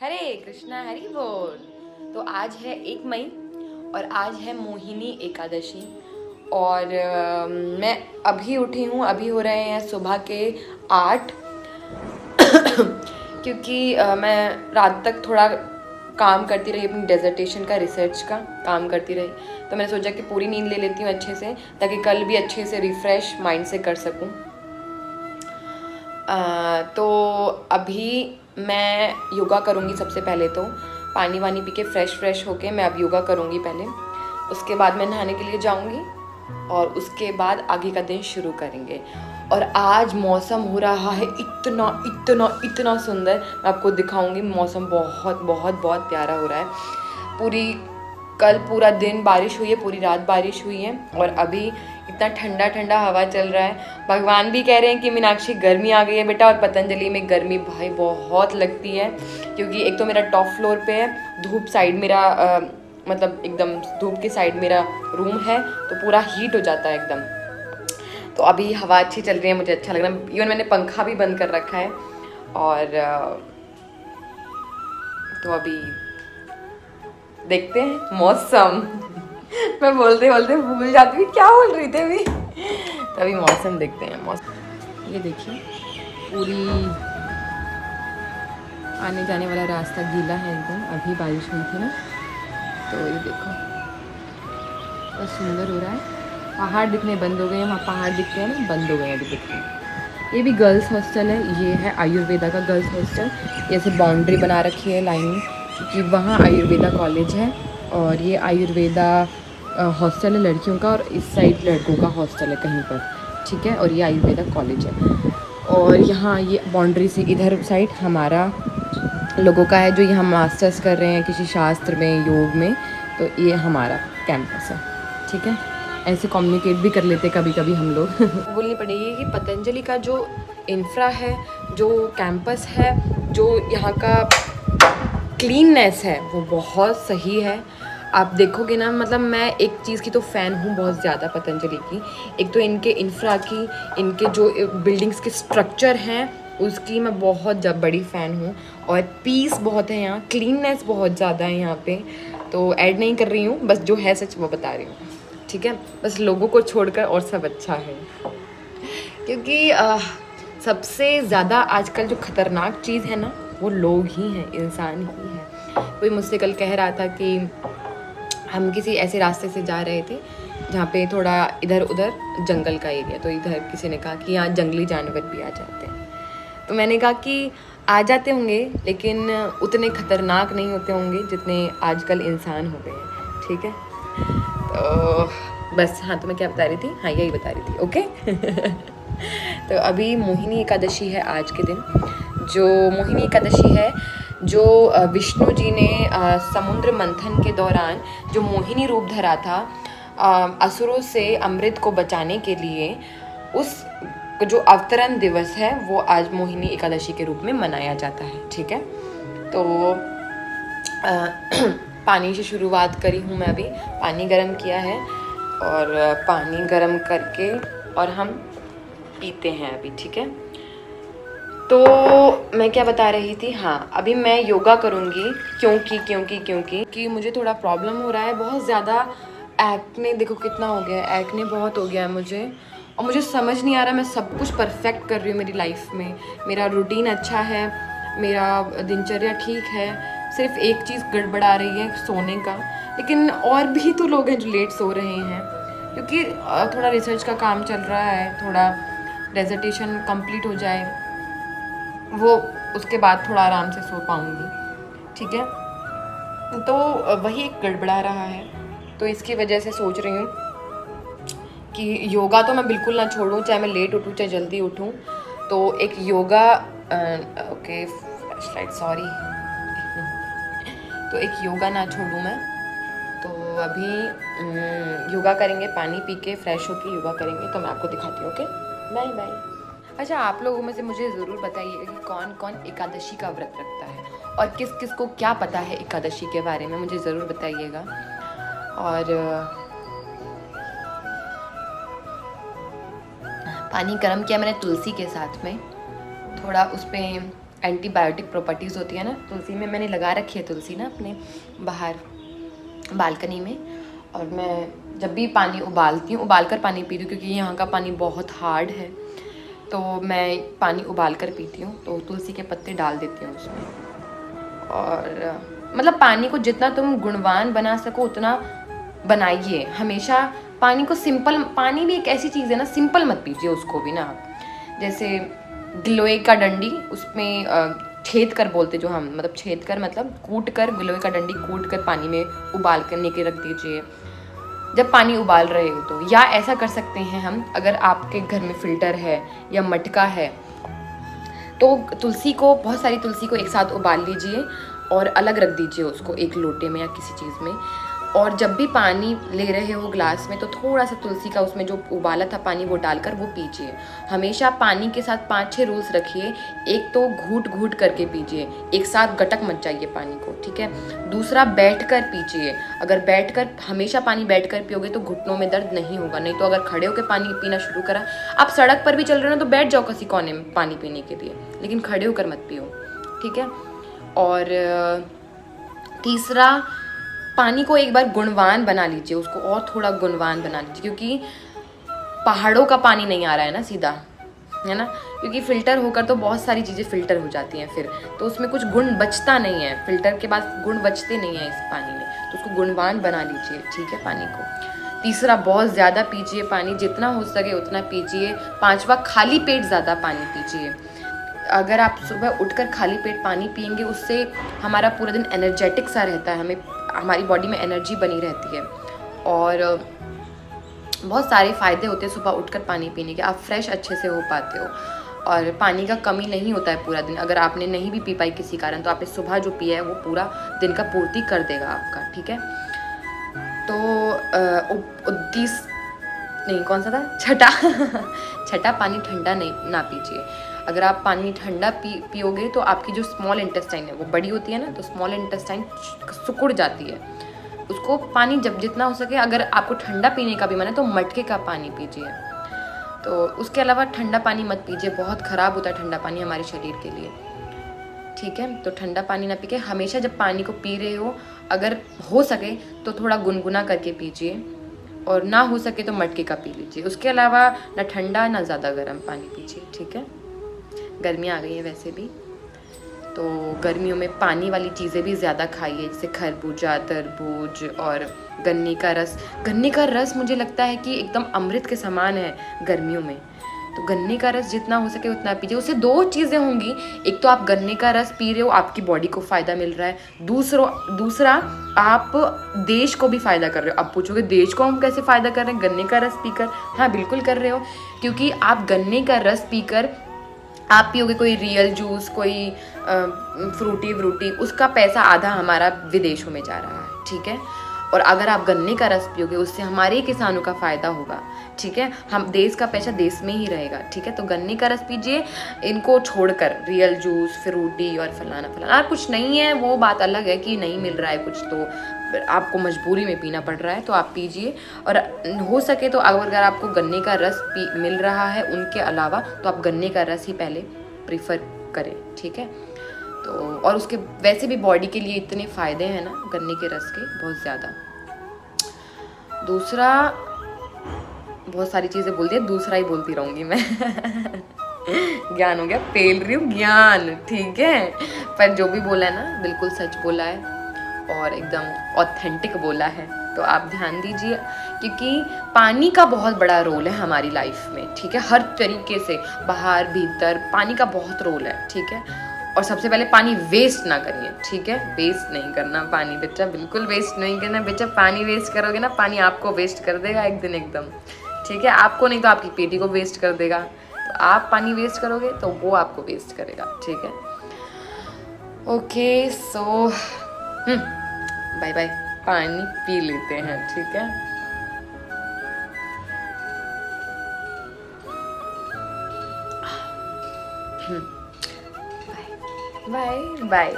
हरे कृष्णा हरि बोल। तो आज है एक मई और आज है मोहिनी एकादशी। और अ, मैं अभी उठी हूँ अभी हो रहे हैं सुबह के आठ। क्योंकि अ, मैं रात तक थोड़ा काम करती रही अपनी डेजर्टेशन का रिसर्च का काम करती रही। तो मैंने सोचा कि पूरी नींद ले लेती हूँ अच्छे से ताकि कल भी अच्छे से रिफ़्रेश माइंड से कर सकूँ। तो अभी मैं योगा करूँगी सबसे पहले तो। पानी वानी पी के फ्रेश फ्रेश होके मैं अब योगा करूँगी पहले। उसके बाद मैं नहाने के लिए जाऊँगी और उसके बाद आगे का दिन शुरू करेंगे। और आज मौसम हो रहा है इतना इतना इतना सुंदर। मैं आपको दिखाऊँगी मौसम बहुत बहुत बहुत प्यारा हो रहा है। पूरी कल पूरा दिन बारिश हुई है पूरी रात बारिश हुई है और अभी इतना ठंडा ठंडा हवा चल रहा है। भगवान भी कह रहे हैं कि मीनाक्षी गर्मी आ गई है बेटा और पतंजलि में गर्मी भाई बहुत लगती है क्योंकि एक तो मेरा टॉप फ्लोर पे है धूप साइड मेरा अ, मतलब एकदम धूप की साइड मेरा रूम है तो पूरा हीट हो जाता है एकदम। तो अभी हवा अच्छी चल रही है मुझे अच्छा लग रहा है। इवन मैंने पंखा भी बंद कर रखा है और तो अभी देखते हैं, मौसम। मैं बोलते बोलते भूल जाती हूँ, क्या बोल रही थी अभी? तो अभी मौसम देखते हैं, मौसम। ये देखिए, पूरी आने जाने वाला रास्ता गीला है एकदम, अभी बारिश हुई थी ना। तो ये देखो बहुत सुंदर हो रहा है। पहाड़ दिखने बंद हो गए हैं, वहाँ पहाड़ दिखते हैं ना, बंद हो गए अभी दिखते हैं। ये भी गर्ल्स हॉस्टल है, ये है आयुर्वेदा का गर्ल्स हॉस्टल। ये ऐसे बाउंड्री बना रखी है लाइन क्योंकि वहाँ आयुर्वेदा कॉलेज है और ये आयुर्वेदा हॉस्टल है लड़कियों का और इस साइड लड़कों का हॉस्टल है कहीं पर, ठीक है? और ये आयुर्वेदा कॉलेज है। और यहाँ ये बाउंड्री से इधर साइड हमारा लोगों का है जो यहाँ मास्टर्स कर रहे हैं किसी शास्त्र में, योग में तो ये हमारा कैंपस है, ठीक है? ऐसे कम्युनिकेट भी कर लेते कभी कभी हम लोग। बोलनी पड़ेगी कि पतंजलि का जो इंफ्रा है, जो कैंपस है, जो यहाँ का क्लीननेस है वो बहुत सही है। आप देखोगे ना मतलब मैं एक चीज़ की तो फ़ैन हूँ बहुत ज़्यादा पतंजलि की। एक तो इनके इंफ्रा की इनके जो बिल्डिंग्स के स्ट्रक्चर हैं उसकी मैं बहुत जब बड़ी फ़ैन हूँ। और पीस बहुत है यहाँ क्लीननेस बहुत ज़्यादा है यहाँ पे। तो ऐड नहीं कर रही हूँ बस जो है सच वो बता रही हूँ। ठीक है? बस लोगों को छोड़कर और सब अच्छा है। क्योंकि अह, सबसे ज़्यादा आजकल जो ख़तरनाक चीज़ है ना वो लोग ही हैं, इंसान ही हैं। कोई मुझसे कल कह रहा था कि हम किसी ऐसे रास्ते से जा रहे थे, जहाँ पे थोड़ा इधर उधर जंगल का एरिया तो इधर किसी ने कहा कि यहाँ जंगली जानवर भी आ जाते हैं। तो मैंने कहा कि आ जाते होंगे, लेकिन उतने खतरनाक नहीं होते होंगे जितने आजकल इंसान हो गए हैं, ठीक है? तो बस हाँ तो मैं क्या बता रही थी? हाँ यही बता रही थी, ओके? तो अभी मोहिनी एकादशी है आज के दिन। जो मोहिनी एकादशी है, जो विष्णु जी ने समुद्र मंथन के दौरान जो मोहिनी रूप धरा था असुरों से अमृत को बचाने के लिए, उस जो अवतरण दिवस है, वो आज मोहिनी एकादशी के रूप में मनाया जाता है, ठीक है? तो पानी से शुरुआत करी हूँ मैं अभी, पानी गर्म किया है, और पानी गर्म करके और हम पीते हैं अभी, ठीक है? तो मैं क्या बता रही थी? हाँ अभी मैं योगा करूँगी, क्योंकि क्योंकि क्योंकि, कि मुझे थोड़ा प्रॉब्लम हो रहा है, बहुत ज़्यादा एक्ने देखो कितना हो गया है एक्ने बहुत हो गया है मुझे, और मुझे समझ नहीं आ रहा मैं सब कुछ परफेक्ट कर रही हूँ मेरी लाइफ में। मेरा रूटीन अच्छा है, मेरा दिनचर्या ठीक है, सिर्फ़ एक चीज़ गड़बड़ा रही है, सोने का। लेकिन और भी तो लोग हैं जो लेट सो रहे हैं, क्योंकि थोड़ा रिसर्च का काम चल रहा है, थोड़ा डेजर्टेशन कंप्लीट हो जाए। वो उसके बाद थोड़ा आराम से सो पाऊँगी। ठीक है? तो वही एक गड़बड़ा रहा है। तो इसकी वजह से सोच रही हूँ कि योगा तो मैं बिल्कुल ना छोड़ूँ, चाहे मैं लेट उठूँ, चाहे जल्दी उठूँ। तो एक योगा ओके फ्लैशलाइट सॉरी तो एक योगा ना छोड़ूँ मैं। तो अभी योगा करेंगे, पानी पी के, फ्रेश होके योगा करेंगे तो मैं आपको दिखाती हूँ, ओके? Bye bye. अच्छा आप लोगों में से मुझे ज़रूर बताइएगा कि कौन कौन एकादशी का व्रत रखता है और किस किस को क्या पता है एकादशी के बारे में, मुझे ज़रूर बताइएगा। और पानी गर्म किया मैंने तुलसी के साथ में। थोड़ा उस पर एंटीबायोटिक प्रॉपर्टीज़ होती है ना, तुलसी में मैंने लगा रखी है तुलसी ना अपने बाहर, बालकनी में। और मैं जब भी पानी उबालती हूँ उबाल कर पानी पीती हूँ, क्योंकि यहाँ का पानी बहुत हार्ड है। तो मैं पानी उबाल कर पीती हूँ तो तुलसी के पत्ते डाल देती हूँ उसमें। और मतलब पानी को जितना तुम गुणवान बना सको, उतना बनाइए। हमेशा पानी को सिंपल, पानी भी एक ऐसी चीज़ है ना, सिंपल मत पीजिए उसको भी ना जैसे गिलोय का डंडी, उसमें छेद कर बोलते जो हम मतलब छेद कर मतलब कूट कर गिलोय का डंडी कूट कर पानी में उबाल करने के रख दीजिए। जब पानी उबाल रहे हो तो। या ऐसा कर सकते हैं हम, अगर आपके घर में फ़िल्टर है या मटका है तो तुलसी को, बहुत सारी तुलसी को एक साथ उबाल लीजिए और अलग रख दीजिए उसको एक लोटे में या किसी चीज़ में। और जब भी पानी ले रहे हो ग्लास में तो थोड़ा सा तुलसी का उसमें जो उबाला था पानी, वो डालकर वो पीजिए। हमेशा पानी के साथ पाँच छः रूल्स रखिए। एक तो घूट घूट करके पीजिए। एक साथ गटक मत जाइए पानी को, ठीक है? दूसरा बैठ कर पीजिए। अगर बैठ कर हमेशा पानी बैठ कर पियोगे तो घुटनों में दर्द नहीं होगा। नहीं तो अगर खड़े होकर पानी पीना शुरू करा, आप सड़क पर भी चल रहे हो तो बैठ जाओ किसी कोने में पानी पीने के लिए। लेकिन खड़े होकर मत पियो, ठीक है? और, तीसरा पानी को एक बार गुणवान बना लीजिए, उसको और थोड़ा गुणवान बना लीजिए, क्योंकि पहाड़ों का पानी नहीं आ रहा है ना सीधा, है ना? क्योंकि फ़िल्टर होकर तो बहुत सारी चीज़ें फ़िल्टर हो जाती हैं फिर तो उसमें कुछ गुण बचता नहीं है, फ़िल्टर के बाद गुण बचते नहीं हैं इस पानी में तो उसको गुणवान बना लीजिए, ठीक है पानी को। तीसरा, बहुत ज़्यादा पीजिए पानी, जितना हो सके उतना पीजिए, पांचवा, खाली पेट ज़्यादा पानी पीजिए। अगर आप सुबह उठकर खाली पेट पानी पियेंगे, उससे हमारा पूरा दिन एनर्जेटिक सा रहता है, हमें हमारी बॉडी में एनर्जी बनी रहती है। और बहुत सारे फ़ायदे होते हैं सुबह उठकर पानी पीने के। आप फ्रेश अच्छे से हो पाते हो। और पानी का कमी नहीं होता है पूरा दिन। अगर आपने नहीं भी पी पाई किसी कारण तो आपने सुबह जो पिया है, वो पूरा दिन का पूर्ति कर देगा आपका, ठीक है? तो उद्दीस, नहीं, कौन सा था? छठा। छठा पानी ठंडा नहीं, ना पीजिए। अगर आप पानी ठंडा पी, पियोगे तो आपकी जो स्मॉल इंटेस्टाइन है, वो बड़ी होती है ना तो स्मॉल इंटेस्टाइन सुकुड़ जाती है। उसको पानी जब जितना हो सके, अगर आपको ठंडा पीने का भी मन है तो मटके का पानी पीजिए। तो उसके अलावा ठंडा पानी मत पीजिए, बहुत ख़राब होता है ठंडा पानी हमारे शरीर के लिए। ठीक है? तो ठंडा पानी ना पी के हमेशा जब पानी को पी रहे हो, अगर हो सके तो थोड़ा गुनगुना करके पीजिए। और ना हो सके तो मटके का पी लीजिए। उसके अलावा ना ठंडा, ना ज़्यादा गर्म पानी पीजिए। ठीक है? गर्मियाँ आ गई हैं वैसे भी। तो गर्मियों में पानी वाली चीज़ें भी ज़्यादा खाइए जैसे खरबूजा, तरबूज और गन्ने का रस। गन्ने का रस मुझे लगता है कि एकदम अमृत के समान है गर्मियों में। तो गन्ने का रस जितना हो सके उतना पीजिए। उससे दो चीज़ें होंगी। एक तो आप गन्ने का रस पी रहे हो, आपकी बॉडी को फ़ायदा मिल रहा है। दूसरो, दूसरा, आप देश को भी फ़ायदा कर रहे हो। आप पूछोगे, देश को हम कैसे फ़ायदा कर रहे हैं? गन्ने का रस पीकर? हाँ बिल्कुल कर रहे हो। क्योंकि आप गन्ने का रस पीकर आप पियोगे कोई रियल जूस कोई फ्रूटी व्रूटी उसका पैसा आधा हमारा विदेशों में जा रहा है, ठीक है? और अगर आप गन्ने का रस पियोगे, उससे हमारे किसानों का फ़ायदा होगा, ठीक है? हम, देश का पैसा देश में ही रहेगा, ठीक है? तो गन्ने का रस पीजिए, इनको छोड़कर रियल जूस फ्रूटी और फलाना फलाना। कुछ नहीं है, वो बात अलग है कि नहीं मिल रहा है कुछ तो आपको मजबूरी में पीना पड़ रहा है तो आप पीजिए। और हो सके तो अगर अगर आपको गन्ने का रस पी, मिल रहा है उनके अलावा तो आप गन्ने का रस ही पहले प्रीफर करें, ठीक है? तो और उसके, वैसे भी बॉडी के लिए इतने फ़ायदे हैं ना, गन्ने के रस के, बहुत ज़्यादा। दूसरा, बहुत सारी चीज़ें बोल दी दूसरा ही बोलती रहूँगी मैं। ज्ञान हो गया, पेल रही हूँ, ज्ञान, ठीक है? पर जो भी बोला है ना, बिल्कुल सच बोला है। और एकदम ऑथेंटिक बोला है। तो आप ध्यान दीजिए, क्योंकि पानी का बहुत बड़ा रोल है हमारी लाइफ में, ठीक है? हर तरीके से, बाहर, भीतर, पानी का बहुत रोल है, ठीक है? और सबसे पहले पानी वेस्ट ना करिए, ठीक है? वेस्ट नहीं करना पानी, बच्चा, बिल्कुल वेस्ट नहीं करना। बच्चा, पानी वेस्ट करोगे ना, पानी आपको वेस्ट कर देगा एक दिन एकदम, ठीक है? आपको नहीं तो आपकी पेटी को वेस्ट कर देगा। तो आप पानी वेस्ट करोगे तो वो आपको वेस्ट करेगा, ठीक है? Okay so bye bye. पानी पी लेते हैं, ठीक है? बाय। बाय।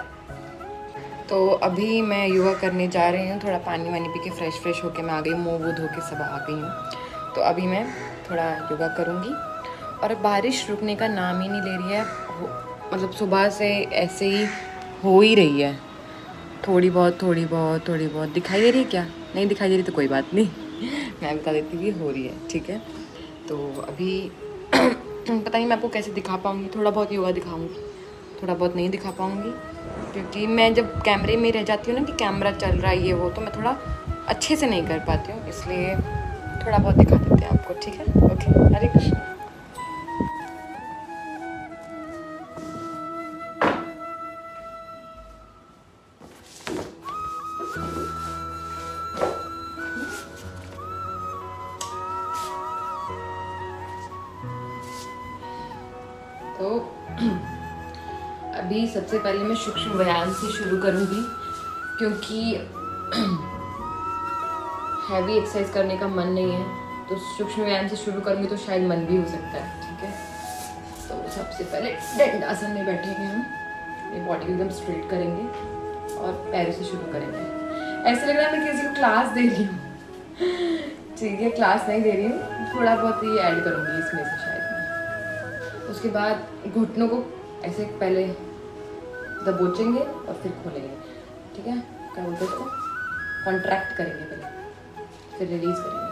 तो अभी मैं योगा करने जा रही हूँ, थोड़ा पानी वानी पी के फ्रेश फ्रेश होके मैं आ गई मुँह वो धो के सब आ गई हूँ। तो अभी मैं थोड़ा योगा करूँगी। और बारिश रुकने का नाम ही नहीं ले रही है मतलब सुबह से ऐसे ही हो ही रही है। थोड़ी बहुत थोड़ी बहुत थोड़ी बहुत। दिखाई दे रही है क्या? नहीं दिखाई दे रही तो कोई बात नहीं। मैं बता देती हूँ हो रही है, ठीक है? तो अभी पता नहीं मैं आपको कैसे दिखा पाऊँगी। थोड़ा बहुत योगा दिखाऊँगी। थोड़ा बहुत नहीं दिखा पाऊँगी। क्योंकि मैं जब कैमरे में रह जाती हूँ ना कि कैमरा चल रहा है, ये वो तो मैं थोड़ा अच्छे से नहीं कर पाती हूँ। इसलिए थोड़ा बहुत दिखा देते हैं आपको, ठीक है? ओके, हरे कृष्ण। सबसे पहले मैं सूक्ष्म व्यायाम से शुरू करूँगी, क्योंकि हैवी एक्सरसाइज करने का मन नहीं है। तो सूक्ष्म व्यायाम से शुरू करूँगी तो शायद मन भी हो सकता है, ठीक है? तो सबसे पहले दंडासन में बैठेंगे हम। अपनी बॉडी एकदम स्ट्रेट करेंगे और पैरों से शुरू करेंगे। ऐसा लग रहा है मैं किसी को क्लास दे रही हूँ। ठीक है क्लास नहीं दे रही हूँ। थोड़ा बहुत ही ऐड करूँगी इसमें से शायद। उसके बाद घुटनों को ऐसे पहले दबोचेंगे और फिर खोलेंगे। ठीक है? क्या बोलते हैं उसको कॉन्ट्रैक्ट करेंगे पहले। फिर रिलीज़ करेंगे।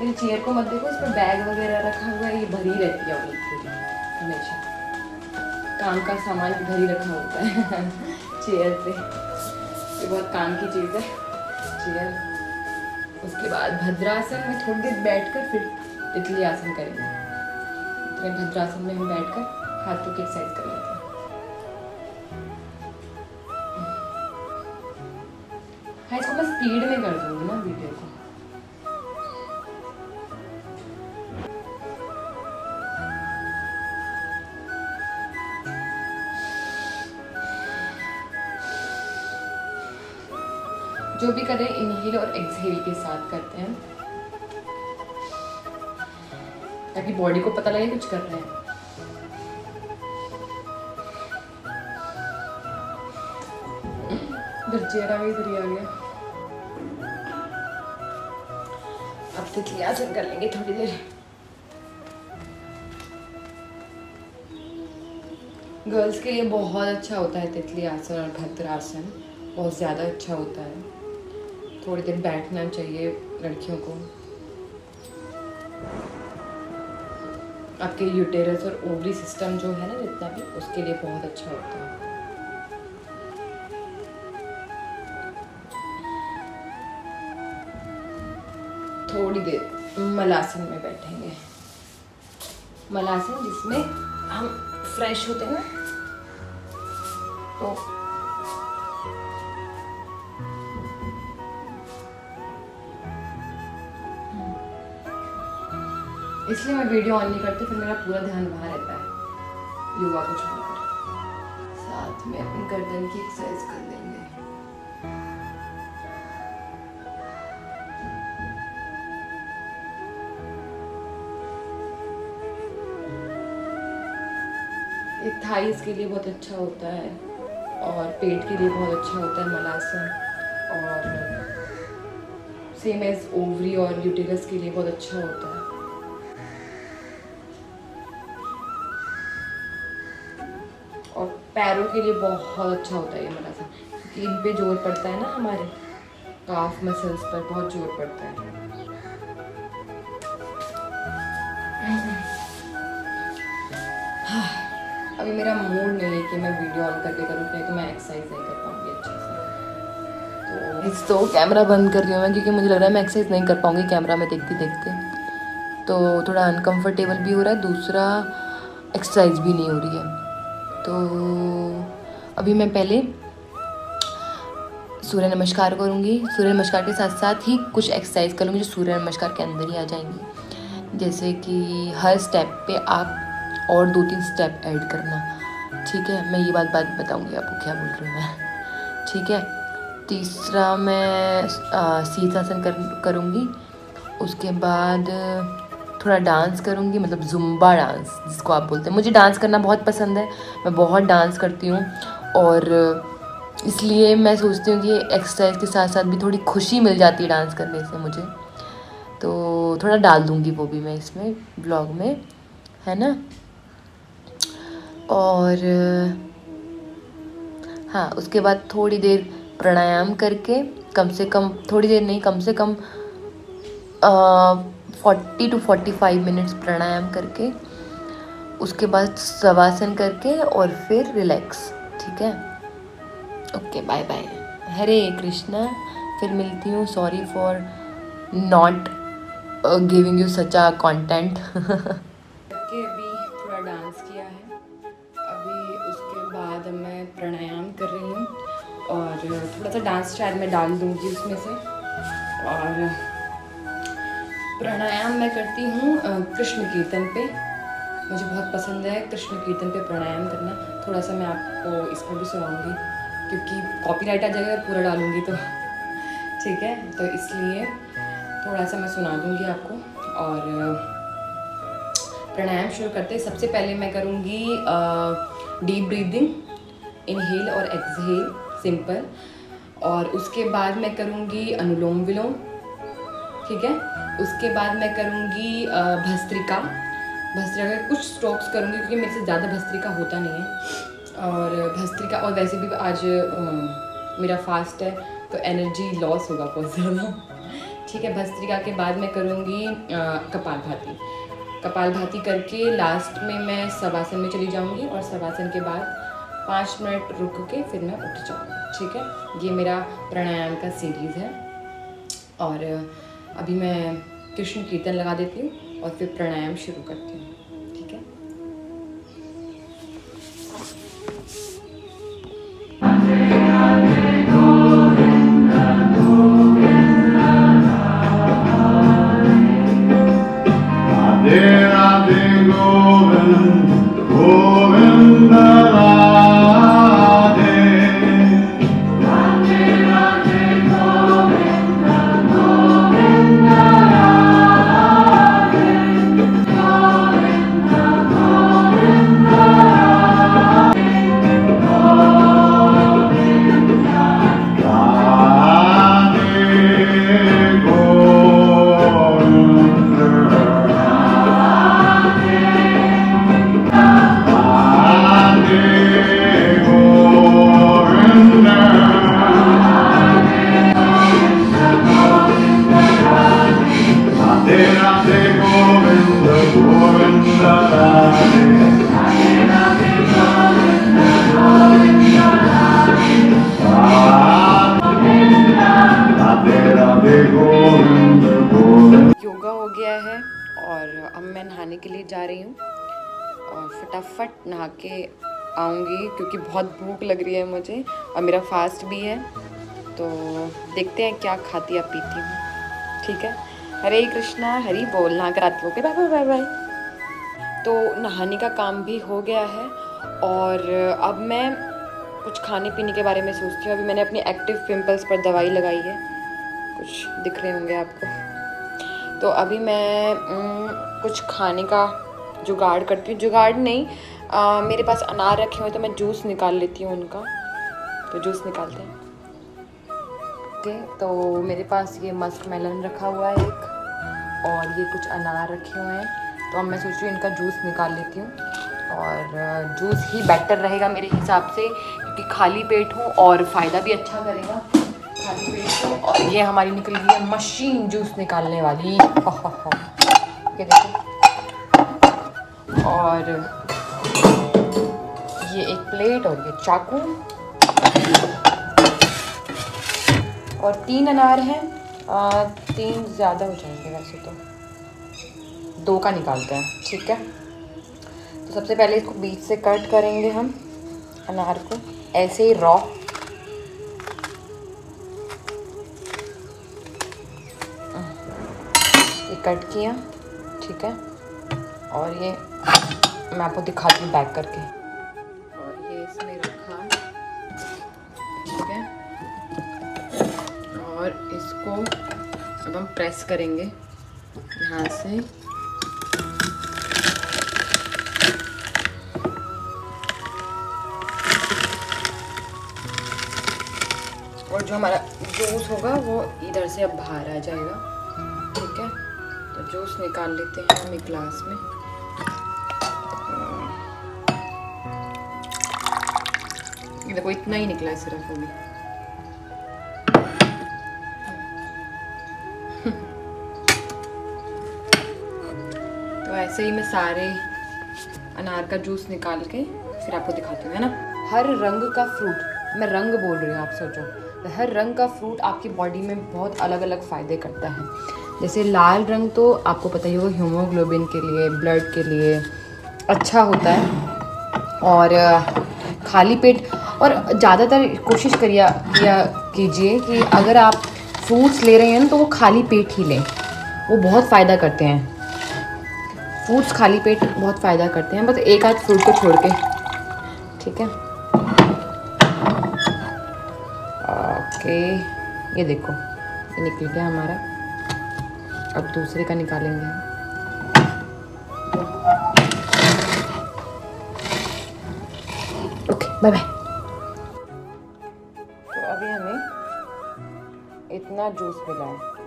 मेरी चेयर को मत देखो, इस पर बैग वगैरह रखा हुआ है, ये भरी रहती है हमेशा। काम का सामान भरी रखा होता है। चेयर पे। ये बहुत काम की चीज़ है। चेयर उसके बाद भद्रासन में थोड़ी देर बैठ कर फिर तितली आसन करेंगे। तो भद्रासन में हम बैठकर हाथों की एक्सरसाइज कर लेते हैं। हाँ इसको मैं स्पीड में कर दूँगी जो भी करें इनहेल और एक्सहेल के साथ करते हैं। ताकि बॉडी को पता लगे कुछ कर रहे हैं। चेहरा भी इधर आ गया। अब तितली आसन कर लेंगे थोड़ी देर। गर्ल्स के लिए बहुत अच्छा होता है, तितली आसन और भद्र आसन बहुत ज़्यादा अच्छा होता है। थोड़ी देर बैठना चाहिए लड़कियों को। आपके यूटेरस और ओवरी सिस्टम जो है ना जितना भी, उसके लिए बहुत अच्छा होता है। थोड़ी देर मलासन में बैठेंगे। मलासन जिसमें हम फ्रेश होते हैं तो इसलिए मैं वीडियो ऑन नहीं करती, फिर मेरा पूरा ध्यान वहाँ रहता है। योगा को छोड़कर। साथ में अपनी गर्दन की एक्सरसाइज कर लेंगे ये थाइस के लिए बहुत अच्छा होता है, और पेट के लिए बहुत अच्छा होता है मलासन, और सेम एज ओवरी और यूटिलस के लिए बहुत अच्छा होता है। पैरों के लिए बहुत अच्छा होता है ये मलासन क्योंकि इन पे ज़ोर पड़ता है ना हमारे। काफ मसल्स पर बहुत ज़ोर पड़ता है। अभी मेरा मूड नहीं है कि मैं वीडियो ऑन करके करूँ, नहीं तो मैं एक्सरसाइज नहीं कर पाऊँगी अच्छे से। तो इस तो कैमरा बंद कर रही हूँ मैं, क्योंकि मुझे लग रहा है मैं एक्सरसाइज नहीं कर पाऊँगी कैमरा में देखते देखते। तो थोड़ा अनकम्फर्टेबल भी हो रहा है, दूसरा एक्सरसाइज भी नहीं हो रही है। तो अभी मैं पहले सूर्य नमस्कार करूँगी। सूर्य नमस्कार के साथ साथ ही कुछ एक्सरसाइज करूँगी जो सूर्य नमस्कार के अंदर ही आ जाएँगी। जैसे कि हर स्टेप पे आप और दो तीन स्टेप ऐड करना। ठीक है? मैं ये बात बात बताऊँगी आपको, क्या बोल रही हूँ मैं? ठीक है? तीसरा मैं शीर्षासन कर, करूँगी। उसके बाद थोड़ा डांस करूँगी मतलब जुम्बा डांस जिसको आप बोलते हैं। मुझे डांस करना बहुत पसंद है, मैं बहुत डांस करती हूँ और इसलिए मैं सोचती हूँ कि एक्सरसाइज के साथ साथ भी थोड़ी खुशी मिल जाती है डांस करने से मुझे। तो थोड़ा डाल दूँगी वो भी मैं इसमें ब्लॉग में, है ना? और हाँ उसके बाद थोड़ी देर प्राणायाम करके कम से कम, थोड़ी देर नहीं, कम से कम forty two forty five minutes pranayama करके, उसके बाद सवासन करके और फिर रिलैक्स, ठीक है? Okay, bye bye. Hare Krishna, फिर मिलती हूँ। Sorry for not giving you such a content अभी थोड़ा डांस किया है। अभी उसके बाद मैं प्राणायाम कर रही हूँ। और थोड़ा सा डांस शायद मैं डाल दूँगी उसमें से। और प्राणायाम मैं करती हूँ कृष्ण कीर्तन पे। मुझे बहुत पसंद है कृष्ण कीर्तन पे प्राणायाम करना। थोड़ा सा मैं आपको इसमें भी सुनाऊँगी, क्योंकि कॉपीराइट आ जाएगा पूरा डालूँगी तो। ठीक है? तो इसलिए थोड़ा सा मैं सुना दूँगी आपको। और प्राणायाम शुरू करते सबसे पहले मैं करूँगी डीप ब्रीदिंग इनहेल और एक्सहेल सिंपल और उसके बाद मैं करूँगी अनुलोम विलोम ठीक है? उसके बाद मैं करूँगी भस्त्रिका। भस्त्रिका कुछ स्ट्रोक्स करूँगी क्योंकि मेरे से ज़्यादा भस्त्रिका होता नहीं है। और भस्त्रिका और वैसे भी आज आ, मेरा फास्ट है तो एनर्जी लॉस होगा बहुत ज़्यादा। ठीक है भस्त्रिका के बाद मैं करूँगी कपाल भाती कपाल भाती करके लास्ट में मैं सवासन में चली जाऊँगी और सवासन के बाद पाँच मिनट रुक के फिर मैं उठ जाऊँगी। ठीक है? ये मेरा प्राणायाम का सीरीज़ है। और अभी मैं कृष्ण कीर्तन लगा देती हूँ और फिर प्राणायाम शुरू करती हूँ। फटाफट नहा के आऊँगी क्योंकि बहुत भूख लग रही है मुझे और मेरा फास्ट भी है। तो देखते हैं क्या खाती या पीती हूँ। ठीक है? हरे कृष्णा, हरी बोल। नहा कर आती okay bye bye bye bye तो नहाने का काम भी हो गया है और अब मैं कुछ खाने पीने के बारे में सोचती हूँ। अभी मैंने अपने एक्टिव पिंपल्स पर दवाई लगाई है। कुछ दिख रहे होंगे आपको। तो अभी मैं कुछ खाने का जुगाड़ करती हूँ। जुगाड़ नहीं आ, मेरे पास अनार रखे हुए तो मैं जूस निकाल लेती हूँ उनका। तो जूस निकालते हैं। ओके तो मेरे पास ये मस्क मेलन रखा हुआ है एक और ये कुछ अनार रखे हुए हैं। तो अब मैं सोच रही हूँ इनका जूस निकाल लेती हूँ। और जूस ही बेटर रहेगा मेरे हिसाब से क्योंकि खाली पेट हूँ और फ़ायदा भी अच्छा करेगा। खाली पेट हूँ और ये हमारी निकल गई है मशीन जूस निकालने वाली। ये देखो। और ये एक प्लेट और ये चाकू। और तीन अनार हैं। तीन ज़्यादा हो जाएँगे वैसे तो। दो का निकालते हैं, ठीक है? तो सबसे पहले इसको बीच से कट करेंगे हम अनार को, ऐसे ही रॉ ये कट किया, ठीक है? और ये मैं आपको दिखाती हूँ बैक करके। हम प्रेस करेंगे यहाँ से। और जो हमारा जूस होगा वो इधर से अब बाहर आ जाएगा, ठीक है? तो जूस निकाल लेते हैं हम एक ग्लास में। देखो, इतना ही निकला है सिर्फ़ अभी। ऐसे ही मैं सारे अनार का जूस निकाल के फिर आपको दिखाती हूँ, है ना? हर रंग का फ्रूट मैं रंग बोल रही हूँ, आप सोचो। तो हर रंग का फ्रूट आपकी बॉडी में बहुत अलग अलग फ़ायदे करता है। जैसे लाल रंग तो आपको पता ही होगा हीमोग्लोबिन के लिए ब्लड के लिए अच्छा होता है। और, खाली पेट, और ज़्यादातर कोशिश करिए किया कीजिए कि अगर आप फ्रूट्स ले रहे हैं ना तो वो खाली पेट ही लें। वो बहुत फ़ायदा करते हैं। फ्रूट्स खाली पेट बहुत फ़ायदा करते हैं, बस एक आध फ्रूट को छोड़ के। ठीक है? ओके, ये देखो, ये निकल गया हमारा। अब दूसरे का निकालेंगे हम। ओके बाय बाय तो अभी हमें इतना जूस मिला है।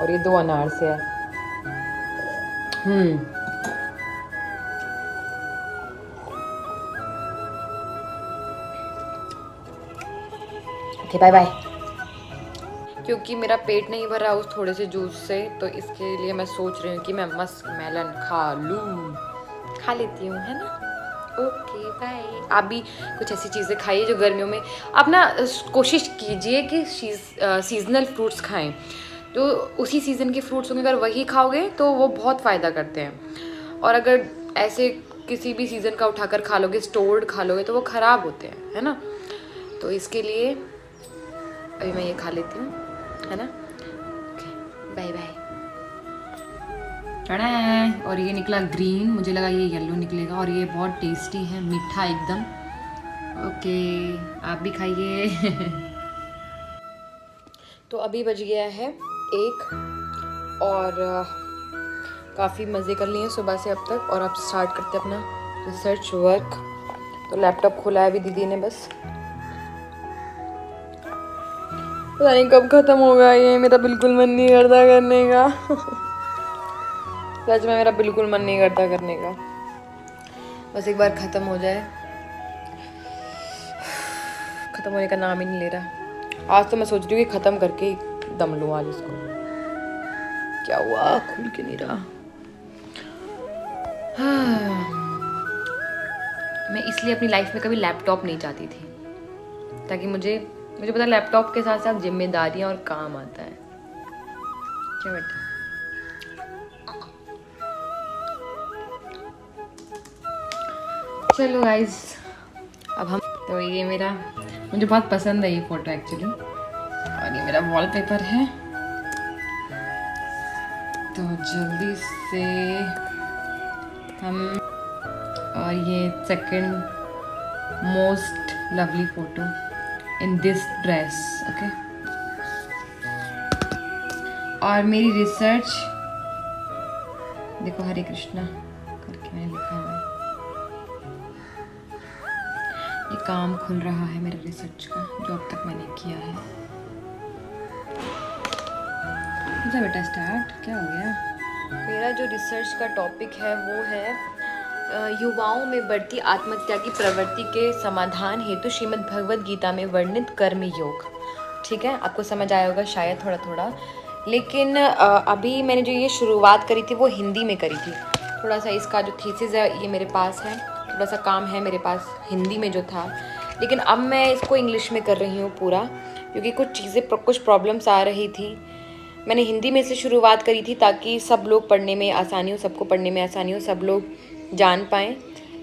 और ये दो अनार से है। ओके बाय बाय क्योंकि मेरा पेट नहीं भर रहा उस थोड़े से जूस से तो इसके लिए मैं सोच रही हूँ कि मैं मस्क मेलन खा लूँ। खा लेती हूँ, है ना? ओके बाय आप भी कुछ ऐसी चीज़ें खाइए जो गर्मियों में आप ना कोशिश कीजिए कि सीजनल फ्रूट्स खाएँ। तो उसी सीज़न के फ्रूट्स होंगे अगर वही खाओगे तो वो बहुत फ़ायदा करते हैं। और अगर ऐसे किसी भी सीज़न का उठाकर खा लोगे स्टोर्ड खा लोगे तो वो ख़राब होते हैं है ना? तो इसके लिए अभी मैं ये खा लेती हूँ है ना? बाय बाय है और ये निकला ग्रीन मुझे लगा ये येलो निकलेगा और ये बहुत टेस्टी है मीठा एकदम। ओके आप भी खाइए। तो अभी बज गया है एक और काफ़ी मज़े कर लिए हैं सुबह से अब तक और अब स्टार्ट करते हैं अपना रिसर्च वर्क तो लैपटॉप खोला है अभी दीदी ने बस। पता नहीं कब ख़त्म होगा ये, मेरा बिल्कुल मन नहीं करता करने का। सच में मेरा बिल्कुल मन नहीं करता करने का। बस एक बार ख़त्म हो जाए। ख़त्म होने का नाम ही नहीं ले रहा। आज तो मैं सोच रही हूँ कि ख़त्म करके दम लूँ आज इसको क्या हुआ? खुल के नहीं रहा। मैं इसलिए अपनी लाइफ में कभी लैपटॉप नहीं चाहती थी, ताकि मुझे मुझे पता लैपटॉप के साथ साथ जिम्मेदारियाँ और काम आता है। क्या बेटा? चलो गाइस अब हम तो ये मेरा, मुझे बहुत पसंद है ये फ़ोटो एक्चुअली और ये मेरा वॉलपेपर है। तो जल्दी से हम, और ये second most lovely photo in this dress okay और मेरी रिसर्च देखो हरे कृष्णा करके मैंने लिखा हुआ है। ये काम खुल रहा है मेरे रिसर्च का, जो अब तक मैंने किया है। अच्छा बेटा? स्टार्ट क्या हो गया? मेरा जो रिसर्च का टॉपिक है, वो है युवाओं में बढ़ती आत्महत्या की प्रवृत्ति के समाधान हेतु श्रीमद् भगवद गीता में वर्णित कर्म योग। ठीक है? आपको समझ आया होगा शायद थोड़ा थोड़ा लेकिन अभी मैंने जो ये शुरुआत करी थी, वो हिंदी में करी थी। थोड़ा सा इसका जो थीसिस है, ये मेरे पास है। थोड़ा सा काम है मेरे पास हिंदी में जो था। लेकिन अब मैं इसको इंग्लिश में कर रही हूँ पूरा, क्योंकि कुछ चीज़ें, कुछ प्रॉब्लम्स आ रही थी। मैंने हिंदी में से शुरुआत करी थी ताकि सब लोग पढ़ने में आसानी हो, सबको पढ़ने में आसानी हो, सब लोग जान पाएँ।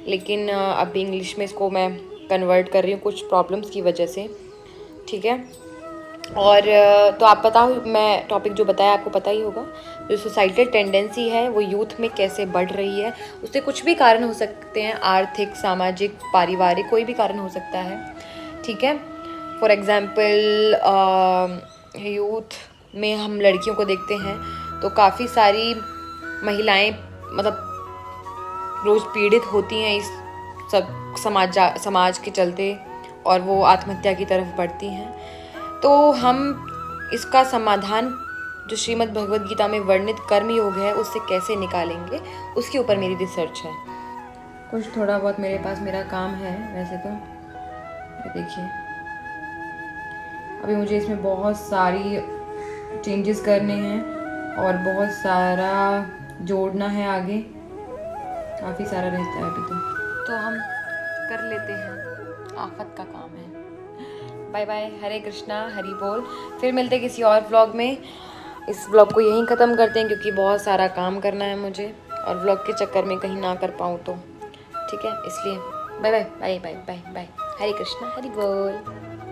लेकिन अभी इंग्लिश में इसको मैं कन्वर्ट कर रही हूँ कुछ प्रॉब्लम्स की वजह से। ठीक है? और तो आप पता मैं टॉपिक जो बताया आपको पता ही होगा, जो सोसाइटल टेंडेंसी है, वो यूथ में कैसे बढ़ रही है, उससे कुछ भी कारण हो सकते हैं, आर्थिक, सामाजिक, पारिवारिक, कोई भी कारण हो सकता है। ठीक है? फॉर एग्ज़ाम्पल यूथ में हम लड़कियों को देखते हैं तो काफ़ी सारी महिलाएँ मतलब रोज़ पीड़ित होती हैं इस सब समाज समाज के चलते और वो आत्महत्या की तरफ़ बढ़ती हैं। तो हम इसका समाधान जो श्रीमद् भगवत गीता में वर्णित कर्म योग है, उससे कैसे निकालेंगे? उसके ऊपर मेरी रिसर्च है। कुछ थोड़ा बहुत मेरे पास मेरा काम है, वैसे तो। देखिए। अभी मुझे इसमें बहुत सारी चेंजेस करने हैं और बहुत सारा जोड़ना है आगे। काफ़ी सारा रहता है अभी तो। तो हम कर लेते हैं। आफत का काम है। बाय बाय हरे कृष्णा, हरी बोल। फिर मिलते किसी और ब्लॉग में। इस ब्लॉग को यहीं ख़त्म करते हैं क्योंकि बहुत सारा काम करना है मुझे। और ब्लॉग के चक्कर में कहीं ना कर पाऊँ तो। ठीक है, इसलिए। Bye bye bye bye bye bye Hare Krishna, Hari बोल।